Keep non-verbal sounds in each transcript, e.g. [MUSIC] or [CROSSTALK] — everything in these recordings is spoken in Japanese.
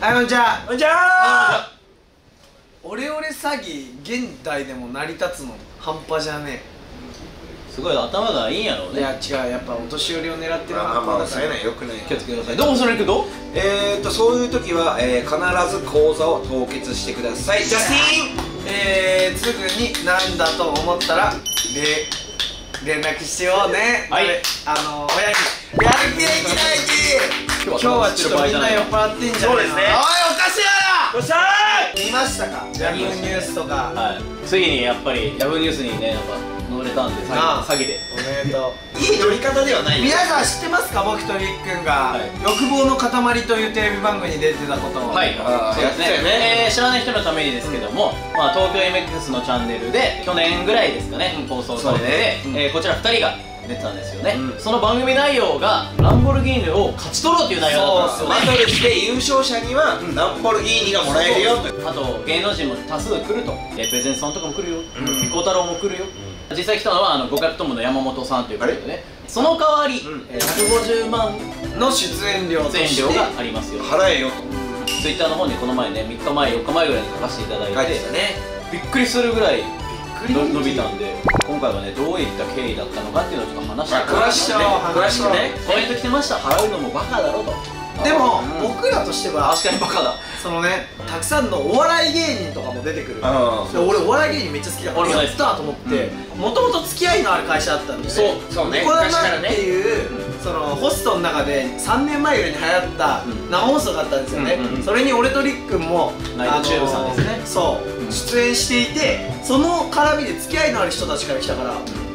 はいこんにちは。こんにちは。オレオレ詐欺現代でも成り立つの半端じゃねすごい頭がいいんやろうね。えいや違うやっぱお年寄りを狙ってるまあまあ犯行だからまあそういよくない。気をつけてください。どうもそれ行くとえーとそういう時は、えー、必ず口座を凍結してください。ジャスティン。えー、すぐになんだと思ったらで連絡しようね。はい。俺あの親に。やる気でいき今日はちょっとみんな酔っ払ってんじゃねえの？そうですね。おいおかしいやよっしゃろ。見ましたか？ヤフーニュースとか。はい。ついにやっぱりヤフーニュースにねなんか乗れたんで詐欺でおめでといい乗り方ではないよ。皆さん知ってますか？僕とりっくんが、はい。欲望の塊というテレビ番組に出てたことを。はい。あーそうですやってたよね。えー知らない人のためにですけども、まあ、東京 MX のチャンネルで去年ぐらいですかね、放送されてて、そうね。えーこちら2人が出てたんですよね、うん。その番組内容がランボルギーニを勝ち取ろうっていう内容だったんですよね。バトルして優勝者にはランボルギーニがもらえるよとあと芸能人も多数来ると。えープレゼントさんとかも来るよ。ピコ太郎も来るよ、実際来たのはあの互角友の山本さんということでねその代わり、うん。えー150万の出演料と出演料がありますよ払えよと。ツイッターの方にこの前ね3日前4日前ぐらいに書かせていただいてね。びっくりするぐらい伸びたんで今回はねどういった経緯だったのかっていうのをちょっと話して詳しくねコメント来てました払うのもバカだろとでも、うん。僕らとしては確かにバカだ。そのねたくさんのお笑い芸人とかも出てくる。うで俺お笑い芸人めっちゃ好きだからやったと思ってもともと付き合いのある会社だったんでそうそうね。ってねいう、そのホストの中で3年前ぐらいに流行ったうん。生放送があったんですよね、うんうんうん。それに俺とりっくんもナイトチューブさんですね。そう、うん。出演していてその絡みで付き合いのある人たちから来たから、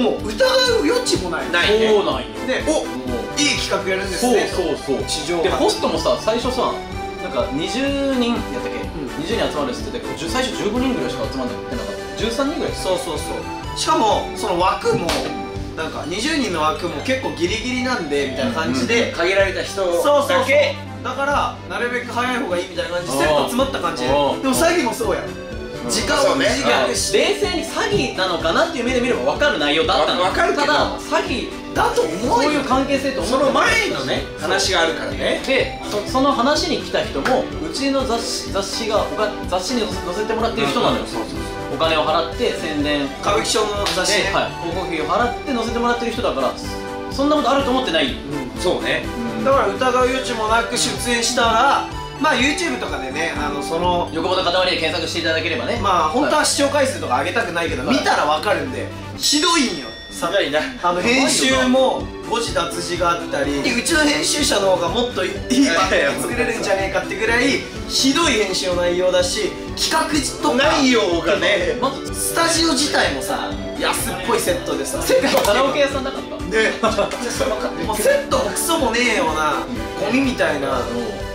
もう疑う余地もない。ないね。そうなんよでおいい企画やるんですそうねそうそう。地上波。でホストもさ最初さなんか20人やったっけ、ん。20人集まるっつって。たけどじゅ最初15人ぐらいしか集まんなってなかった。13人ぐらい。そうそうそう。しかもその枠もなんか20人の枠も結構ギリギリなんでみたいな感じで、限られた人そうそうそう。だけだからなるべく早い方がいいみたいな感じでセット詰まった感じ。でもー詐欺もそうやん。時間をそうね。短くして冷静に詐欺なのかなっていう目で見れば分かる内容だったの。わわかるけど。ただ詐欺だと思そううよいう関係性と思その前のね話があるからね。でそその話に来た人もうちの雑誌雑誌が雑誌に載せてもらってる人なのよ、そうそうお金を払って宣伝。歌舞伎町の雑誌ね、で、はい、広告費を払って載せてもらってる人だからそんなことあると思ってない、そうね。だから疑う余地もなく出演したらまあ YouTube とかでねあのその横棒の塊で検索していただければね。まあ本当はは視聴回数とか上げたくないけど、はい。見たらわかるんでひどいんよさひどいな。あの編集も誤字脱字があったりうちの編集者の方がもっといい番組が作れるんじゃねえかってぐらいひどい編集の内容だし企画とか内容がね。まずスタジオ自体もさ安っぽいセットでさ世界カラオケ屋さんなかった？[LAUGHS] でもうセットもクソもねえようなゴミみたいな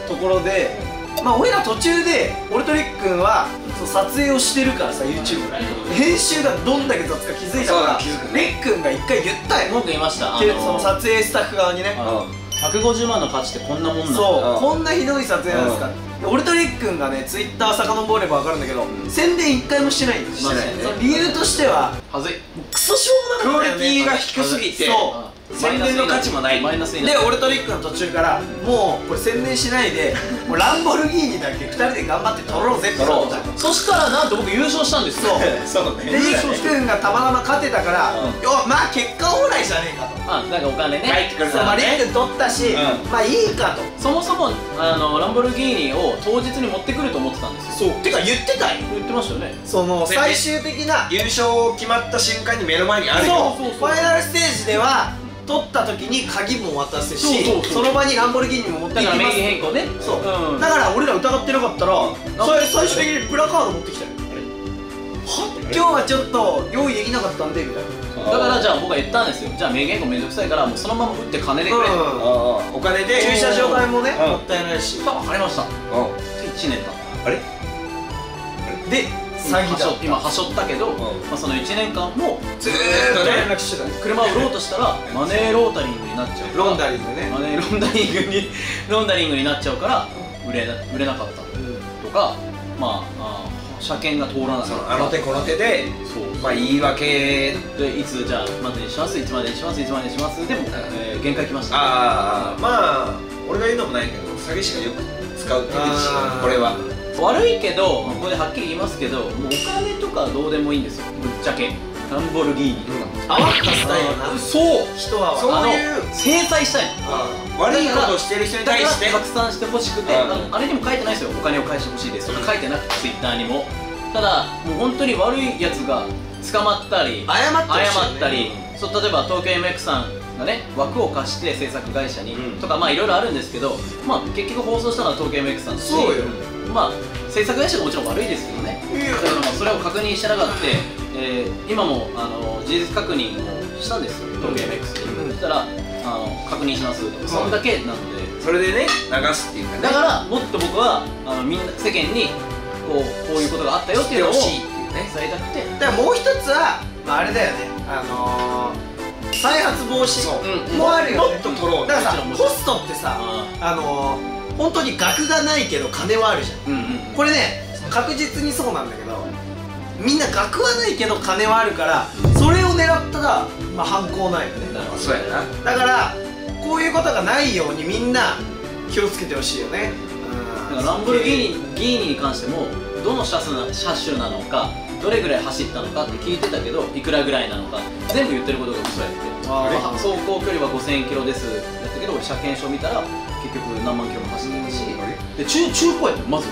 ところでまあ俺ら途中で俺とりっくんは撮影をしてるからさ YouTube 編集がどんだけ雑か気づいたからりっくんが一回言ったよ文句言いました。あでその撮影スタッフ側にね。あの150万の価値ってこんなもんなんだ。そううんこんなひどい撮影なんですか。で俺とりっくんがね Twitter 遡れば分かるんだけど宣伝一回もしてないんですしてないね。理由としてははずい。クソしょうクオもなかったよね。リティが低すぎて。そう。あ宣伝の価値もない。マイナスになでる俺とリックの途中からもうこれ宣伝しないで [LAUGHS] もうランボルギーニだけ2人で頑張って撮ろうぜって思った。のそしたらなんと僕優勝したんですよ。そう。そうでリック君がたまたま勝てたから、うん。よまあ結果オーライじゃねえかと。あなんかお金ね。帰ってくるそうまあリック取ったし、ん。まあいいかと。そもそもあのランボルギーニを当日に持ってくると思ってたんですよ。そう。てか言ってたよ。言ってましたよね。そので最終的な優勝決まった瞬間に目の前にあるそうよそう。ファイナルステージでは取った時に鍵も渡すしそうそうそう。の場にランボルギーニも持ってだから名いきます義変更ね。そう、ん。だから俺ら疑ってなかったらなそれ最終的にプラカード持ってきたよ。は今日はちょっと用意できなかったんでみたいな。だからじゃあ僕は言ったんですよ。じゃあ名義変更めんどくさいからもうそのまま打って金で。くれってうお金で。駐車場代もねうん。もったいないし。分かりました。うん。1年経っあれ？で詐欺だた。今はしょったけど、ん。まあ、その1年間もずーっと連絡してたよ車を売ろうとしたらマネーロータリングになっちゃうロンダリングね。マネーロンダリングに [LAUGHS] ロンダリングになっちゃうから売れな売れなかったとかまああ車検が通らなかそったのあの手この手でそう。まあ言い訳。でいつじゃあまでにしますいつまでにしますいつまでにしますでも、えー限界来ました。ああまあ俺が言うのもないけど詐欺師がよく使使うって言ってたしあーこれは悪いけど、まあここではっきり言いますけどもうお金とかはどうでもいいんですよ。ぶっちゃけ。ランボルギーニとか、余ったスタイルな。そう人はそういう制裁したいの。悪いことをしてる人に対して？拡散してほしくて、うん。あれにも書いてないですよ。お金を返してほしいです。とか書いてなくてツイッターにも。ただもう本当に悪いやつが捕まったり謝ったりそう例えば東京 MX さんがね枠を貸して制作会社に、うん。とかまあいろいろあるんですけどまあ結局放送したのは東京 MX さんだしそうよまあ制作会社がもちろん悪いですけどね。だからまあそれを確認してなかった、えー今もあの事実確認をしたんですよ。東京 MX に、うん。そしたらあの確認します。とそれだけなので、それでね流すっていうかね。だからもっと僕はあのみんな世間にこうこういうことがあったよっていうのを知ってほしいっていうね。伝えたくて。だからもう一つは、まあ、あれだよね。あのー、再発防止もあるよね。もっと取ろうね。だからさもちろんホストってさああのー、本当に額がないけど金はあるじゃん。うんうんこれね確実にそうなんだけどみんな額はないけど金はあるからそれを狙ったら、まあ、犯行ないよね。なるほどそうやな。だからこういうことがないようにみんな気をつけてほしいよね。だからランボルギーニギーニに関してもどの車種な車種なのかどれぐらい走ったのかって聞いてたけどいくらぐらいなのか全部言ってることが嘘やって。走行距離は5000キロです。やったけど俺車検証見たら結局何万キロも走ってたし。で中中古やってまず。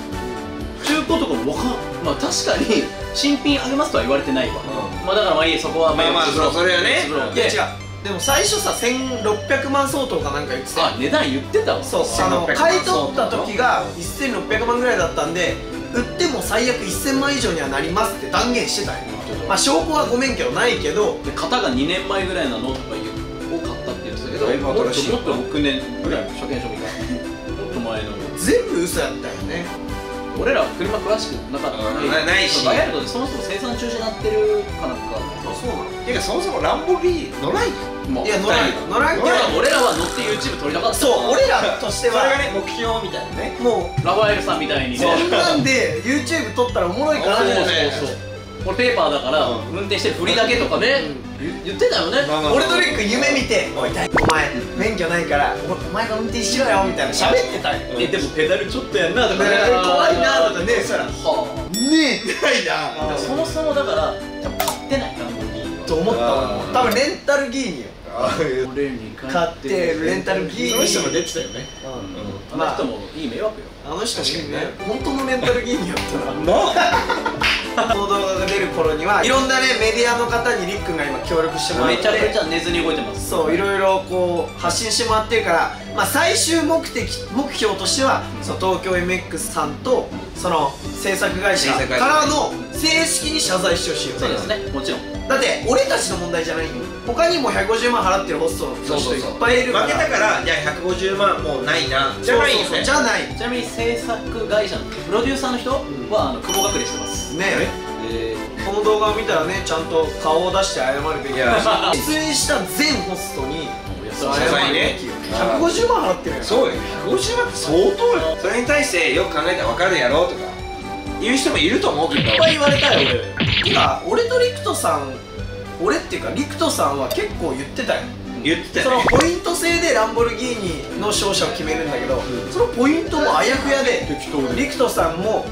中古とかもわかんまあ確かに新品あげますとは言われてないわ、うまあだからまあいいそこはまあまあつぶろ。うそれはね。いや違う。でも最初さ1600万相当かなんか言ってたよ。あ値段言ってたわ。そう。あの1600買い取った時が1600万ぐらいだったんで売っても最悪1000万以上にはなりますって断言してたよ。まあ証拠はごめんけどないけど。で型が2年前ぐらいなのとかけどだいぶもっと新しいもっと6年ぐらいの車検証見たもっと前の。全部嘘やったよね。俺らは車詳しくなかった。うんなないし。そうダイヤルドでそもそも生産中止になってるかなんか。あそうなのてかそもそもランボルギーニ乗らんよまあいや乗らんよ乗らんけど。俺ら俺らは乗って YouTube 撮りたかった。そう俺らとしてはそれがね目標みたいなね。もう。ラファエルさんみたいにね。そんなんで YouTube 撮ったらおもろいかなそうそうそうこれペーパーだからうん。運転して振りだけとかね。言言ってたよね。まあまあ俺とリック夢見て「おい大お前免許ないからおお前が運転しろよ」みたいな。喋ってたよ。うんえでもペダルちょっとやんなとかね。怖いなとかね。そしたらはねえ。ないな。あそもそもだから多分買ってないランボルギーニは。と思った俺も多分レンタルギーニよ。俺に買ってるレンタルギーニその人も出てたよね。うん。あの人もいい迷惑よ。あの人も確かにね本当のレンタルギーニやったな。なこの動画が出る頃にはいろんなねメディアの方にリックが今協力してもらってめちゃくちゃ寝ずに動いてます。そういろいろこう発信してもらってるから、まあ、最終目的目標としては、その東京 MX さんとその制作会社制作会社。からの正式に謝罪してほしいよね。そうですね。もちろん。だって俺たちの問題じゃないよ他にも150万払ってるホストの人いっぱいいるから。負けたからじゃあ150万もうないな。じゃないよそう。そうそうね。じゃない。ちなみに制作会社のプロデューサーの人は、あの雲隠れしてます。ねえ。この動画を見たらねちゃんと顔を出して謝るべきいや。だ [LAUGHS] し出演した全ホストにー、謝るべきよ。150万払ってるよそうよ150万って相当よそれに対してよく考えたら分かるやろとか。言う人もいると思うけど。いっぱい言われたよてか俺とリクトさん俺っていうかリクトさんは結構言ってたよ。言ってそのポイント制でランボルギーニの勝者を決めるんだけど、そのポイントもあやふやで適当で。リクトさんも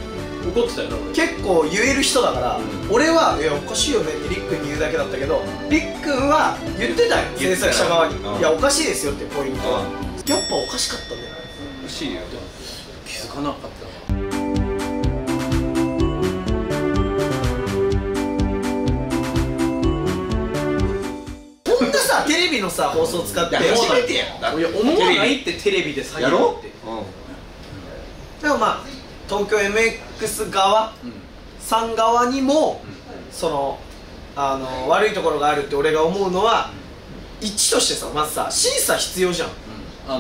怒ってたよ。結構言える人だから、俺は「いやおかしいよね」ってリックに言うだけだったけどリックンは言ってたよ制作者側に。うん「いやおかしいですよ」ってポイントは。うやっぱおかしかったんだよ欲しいよ。気づかなかったさテレビのさ放送使っていや初めてやん。だって。いや思わないってテレビで最やろってでもまあ東京 MX 側うん。さん側にもそのあの悪いところがあるって俺が思うのは一としてさまずさ審査必要じゃん。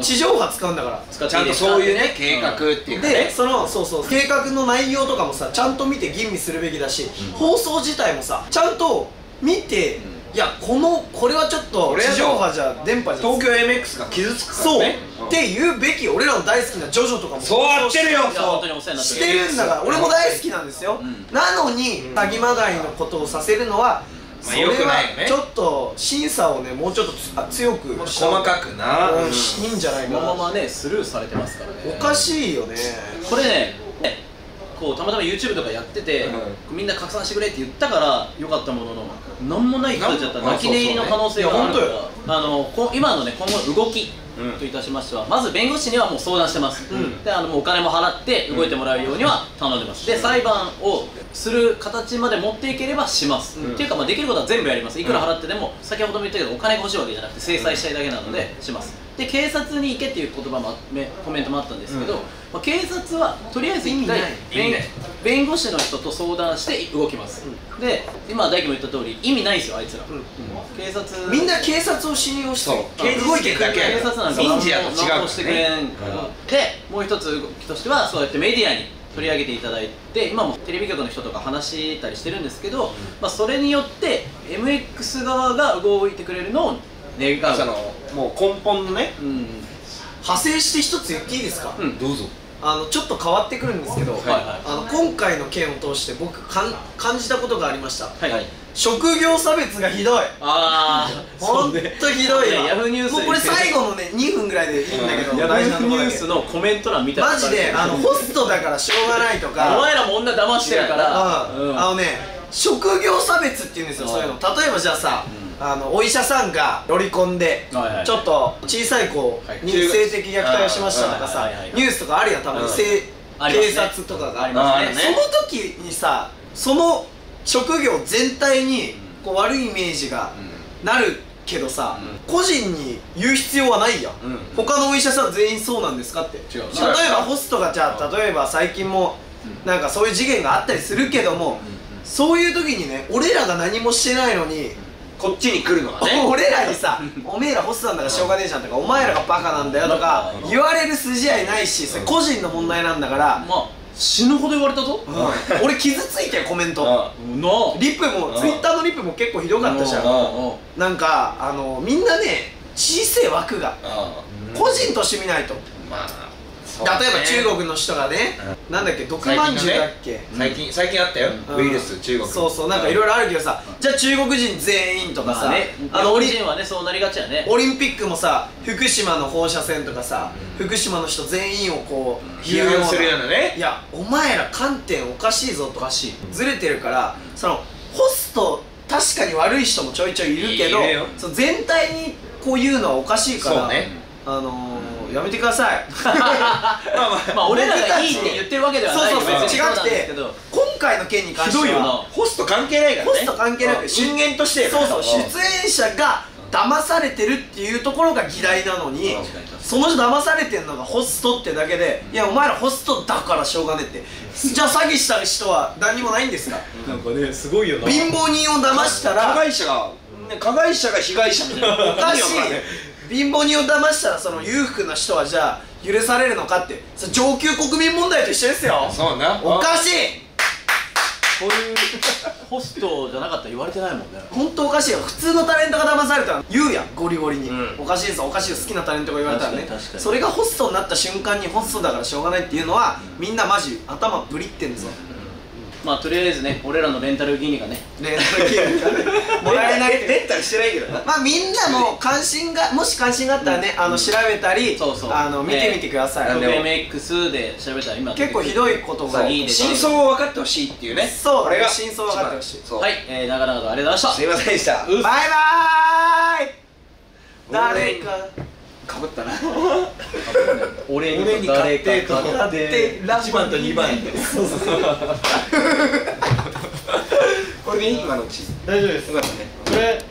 地上波使うんだから。ちゃんとそういうね計画っていうかでねそのそうそう計画の内容とかもさちゃんと見て吟味するべきだし、放送自体もさちゃんと見て、いやこのこれはちょっと地上波じゃ電波じゃ東京 MX が傷つくからそう、ねって言うべき俺らの大好きなジョジョとかもそう合ってるよいや本当にお世話になって。してるんだから俺も大好きなんですよ、うん。なのに詐欺まがいのことをさせるのはまあ良くないよね。それはちょっと審査をねもうちょっとつあ強く細かくな。いいんじゃないかな。このままねスルーされてますからね。おかしいよね。これねねこうたまたま YouTube とかやってて、みんな拡散してくれって言ったからよかったものの何もない人たちだった。ら泣き寝入りの可能性があるから。いやあのこ今のね今後の動きうん。といたしましてはまず弁護士にはもう相談してます、うん。であのもうお金も払って動いてもらうようには頼んでます。で裁判をする形まで持っていければします、うん。っていうかまあできることは全部やります。いくら払ってでも先ほども言ったけどお金が欲しいわけじゃなくて制裁したいだけなのでします。で警察に行けっていう言葉もコメントもあったんですけど、うん。まあ、警察はとりあえず一回意味ない。弁護士の人と相談して動きます、で今大輝も言った通り意味ないんですよあいつら、うん。警察みんな警察を信用してそう。刑事事件だけ。警察なんか民事やと違うからね。何もしてくれんから、でもう一つ動きとしてはそうやってメディアに取り上げていただいて今もテレビ局の人とか話したりしてるんですけど、まあ、それによって MX 側が動いてくれるのを願う。そのもう根本のねうん。派生して一つ言っていいですか、うん。どうぞ。あのちょっと変わってくるんですけど、はいはい。あの今回の件を通して僕かん感じたことがありました。はい、はい、職業差別がひどい。ああほんとひどいわ。ね。ヤフーニュースもうこれ最後のね2分ぐらいでいいんだけど、ヤフニュースのコメント欄見たらマジであのホストだからしょうがないとおか前らも女騙してるから、あのね職業差別っていうんですようんそういうの。例えばじゃあさ、あのお医者さんがロリコンではいはいちょっと小さい子にはい。性的虐待をしましたとかさはいはいはいニュースとかあるやんたまにうん。性ありますね。警察とかが。ありますねね。その時にさその職業全体にこう悪いイメージがなるけどさ、個人に言う必要はないやん、うん。他のお医者さん全員そうなんですかって。違う。例えばホストがじゃあ例えば最近もなんかそういう事件があったりするけども、そういう時にね俺らが何もしてないのに、こっちに来るのはね。[LAUGHS] 俺らにさ「おめえらホストなんだからしょうがねえじゃん」とか「お前らがバカなんだよ」とかうん。言われる筋合いないしそれ個人の問題なんだから、まあ死ぬほど言われたぞ、俺傷ついてコメント。うん。なリップもうん。ツイッターのリップも結構ひどかったじゃん。うん。なんかあのみんなね小さい枠が。個人として見ないと。まあ例えば中国の人がねなんだっけ毒まんじゅうだっけ？最近最近あったよ。うん。ウイルス中国。そうそうなんかいろいろあるけどさじゃあ中国人全員とかさまあねあのオリ日本人はねそうなりがちやね。オリンピックもさ福島の放射線とかさ福島の人全員をこう批判するような。ねいやお前ら観点おかしいぞとおかしい。ずれてるからそのホスト確かに悪い人もちょいちょいいるけどいるよ。その全体にこう言うのはおかしいからそうね。あのー、やめてください。まあまあまあ俺らがいいって言ってるわけではないそうそうそう。違くて。今回の件に関してはひどいよな。ホスト関係ないからね。ホスト関係なくうん人間としてそうそう。出ん演者が騙されてるっていうところが議題なのにうん。その騙されてるのがホストってだけでいやお前らホストだからしょうがねえって。じゃあ詐欺した人は何にもないんですか？なんかねすごいよな。貧乏人を騙した加ら害者がね加害者が被害者みたいな。おかしい貧乏人を騙したらその裕福な人はじゃあ許されるのかって。それ上級国民問題と一緒ですよ。そうなおかしい。こういうホストじゃなかったら言われてないもんね。本当おかしいよ。普通のタレントが騙されたら。言うやん。ゴリゴリに、うん。おかしいぞおかしいよ好きなタレントが言われたらね。確かに確かに。それがホストになった瞬間にホストだからしょうがないっていうのはみんなマジ頭ブリってんぞまあとりあえずね俺らのレンタルギニがね。レンタルゲームがね。もらえないレンタルしてないけどな。まあみんなも関心がもし関心があったらね、あの調べたりそうそう。あの見てみてください、ね MX で。調べたら今結構ひどいことが。そういいです真相を分かってほしいっていうね。そうこれが。真相を分かってほしい。はい、えー、長々とありがとうございますいませんでした。バイバーイ。誰かかぶったな。俺俺に買ってと片で1番と2番そうそうそう。これでいい？今のうち。大丈夫です。これ